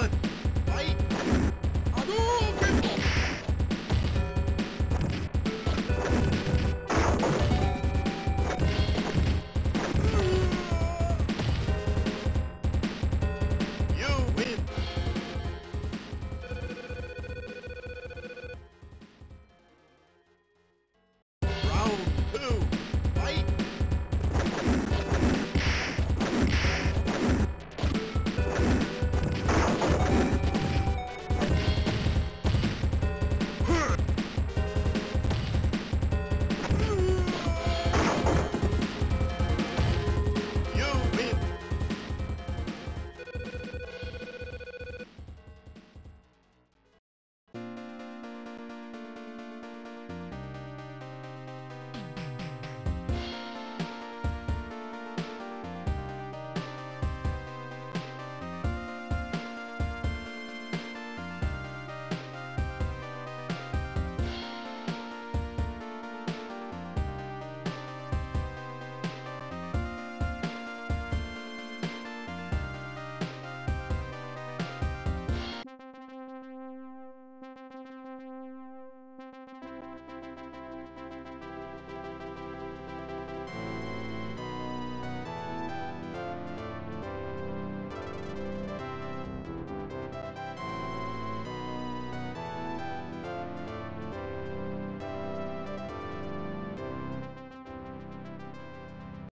done.